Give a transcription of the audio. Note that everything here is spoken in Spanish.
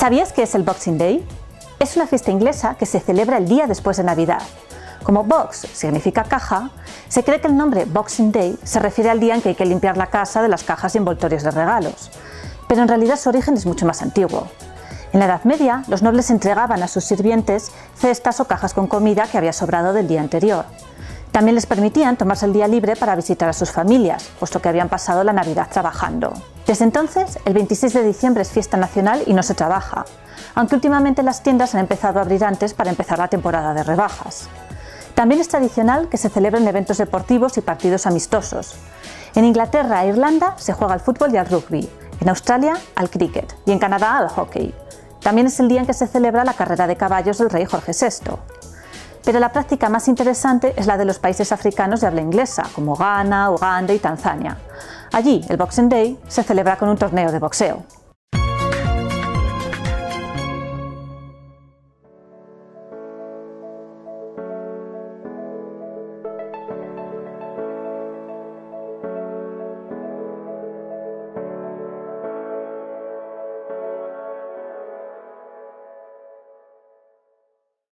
¿Sabías qué es el Boxing Day? Es una fiesta inglesa que se celebra el día después de Navidad. Como box significa caja, se cree que el nombre Boxing Day se refiere al día en que hay que limpiar la casa de las cajas y envoltorios de regalos. Pero en realidad su origen es mucho más antiguo. En la Edad Media, los nobles entregaban a sus sirvientes cestas o cajas con comida que había sobrado del día anterior. También les permitían tomarse el día libre para visitar a sus familias, puesto que habían pasado la Navidad trabajando. Desde entonces, el 26 de diciembre es fiesta nacional y no se trabaja, aunque últimamente las tiendas han empezado a abrir antes para empezar la temporada de rebajas. También es tradicional que se celebren eventos deportivos y partidos amistosos. En Inglaterra e Irlanda se juega al fútbol y al rugby, en Australia al cricket y en Canadá al hockey. También es el día en que se celebra la carrera de caballos del rey Jorge VI. Pero la práctica más interesante es la de los países africanos de habla inglesa, como Ghana, Uganda y Tanzania. Allí, el Boxing Day se celebra con un torneo de boxeo.